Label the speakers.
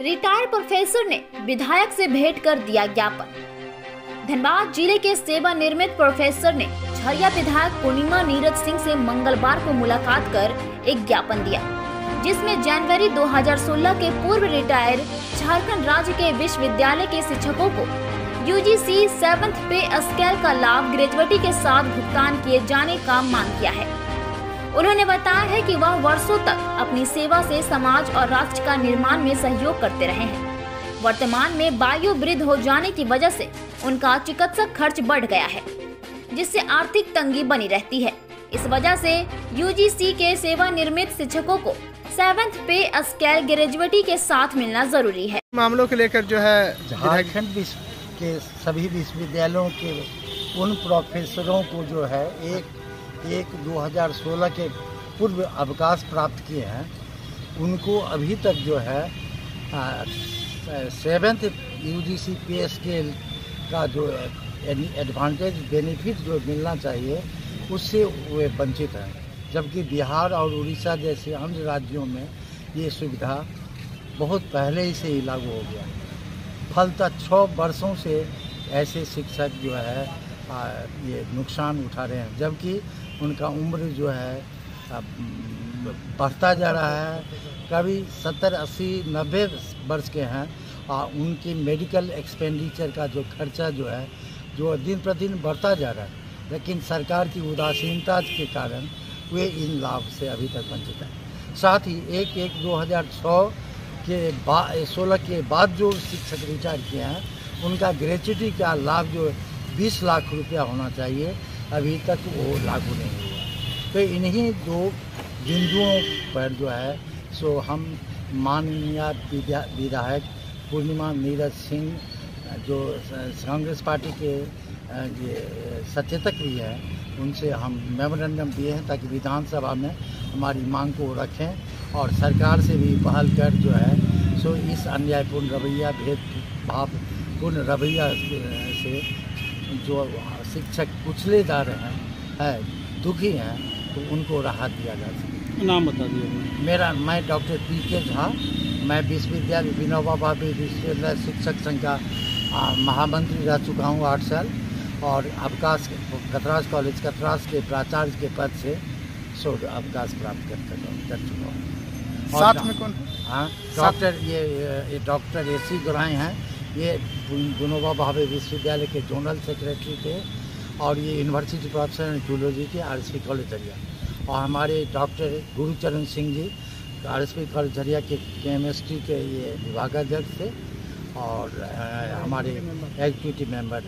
Speaker 1: Retired professor ने विधायक से भेंट कर दिया ज्ञापन। धनबाद ज़िले के सेवा निर्मित प्रोफेसर ने झरिया विधायक पूर्णिमा नीरज सिंह से मंगलवार को मुलाकात कर एक ज्ञापन दिया। जिसमें जनवरी 2016 के पूर्व रिटायर झारखंड राज्य के विश्वविद्यालय के शिक्षकों को यूजीसी सेवंथ पे स्केल का लाभ ग्रेजुएटी के साथ भुगतान किए जाने का मांग किया है। उन्होंने बताया है कि वह वर्षों तक अपनी सेवा से समाज और राष्ट्र का निर्माण में सहयोग करते रहे हैं। वर्तमान में वायु वृद्ध हो जाने की वजह से उनका चिकित्सक खर्च बढ़ गया है, जिससे आर्थिक तंगी बनी रहती है। इस वजह से यूजीसी के सेवा निर्मित शिक्षकों को सेवंथ पे स्केल ग्रेजुएटी के साथ मिलना ज़रूरी है।
Speaker 2: मामलों को लेकर जो है
Speaker 3: झारखंड विश्व के सभी विश्वविद्यालयों के उन प्रोफेसरों को जो है एक एक 2016 के पूर्व अवकाश प्राप्त किए हैं उनको अभी तक जो है सेवेंथ यूजीसी पे स्केल का जो एडवांटेज बेनिफिट जो मिलना चाहिए उससे वे वंचित हैं। जबकि बिहार और उड़ीसा जैसे अन्य राज्यों में ये सुविधा बहुत पहले ही से ही लागू हो गया फलतः छः वर्षों से ऐसे शिक्षक जो है आ, ये नुकसान उठा रहे हैं। जबकि उनका उम्र जो है बढ़ता जा रहा है। कभी सत्तर अस्सी नब्बे वर्ष के हैं और उनकी मेडिकल एक्सपेंडिचर का जो खर्चा जो है जो दिन प्रतिदिन बढ़ता जा रहा है। लेकिन सरकार की उदासीनता के कारण वे इन लाभ से अभी तक वंचित हैं। साथ ही एक एक 2006 के बाद सोलह के बाद जो शिक्षक रिटायर किए हैं, उनका ग्रेचुटी का लाभ जो 20 लाख रुपया होना चाहिए, अभी तक वो लागू नहीं हुआ। तो इन्हीं दो बिंदुओं पर जो है, सो हम माननीय विधायक पूर्णिमा नीरज सिंह, जो कांग्रेस पार्टी के ये सचेतक भी हैं। उनसे हम मेमोरेंडम दिए हैं ताकि विधानसभा में हमारी मांग को रखें और सरकार से भी पहल कर जो है सो इस अन्यायपूर्ण रवैया भेदभावपूर्ण रवैया से जो शिक्षक कुचले जा रहे हैं है दुखी हैं तो उनको राहत दिया जा सके।
Speaker 2: नाम बता दिए
Speaker 3: मेरा मैं डॉक्टर पी के झा मैं विश्वविद्यालय विनोबा भावे विश्वविद्यालय शिक्षक संघ का महामंत्री रह चुका हूँ आठ साल। और अवकाश कतराज कॉलेज कतराज के प्राचार्य के पद से सो अवकाश प्राप्त कर कर चुका हूँ।
Speaker 2: साथ में कौन?
Speaker 3: हाँ? डॉक्टर ये, ये डॉक्टर ए सी गुराई हैं। ये गुनोबा भावे विश्वविद्यालय के जोनल सेक्रेटरी थे और ये यूनिवर्सिटी प्रोफेसर इन जूलॉजी के R S P college Jharia और हमारे doctor Gurucharan Singh ji R S P college Jharia के केमिस्ट्री के ये विभागाध्यक्ष थे और हमारे एग्जीक्यूटिव मेंबर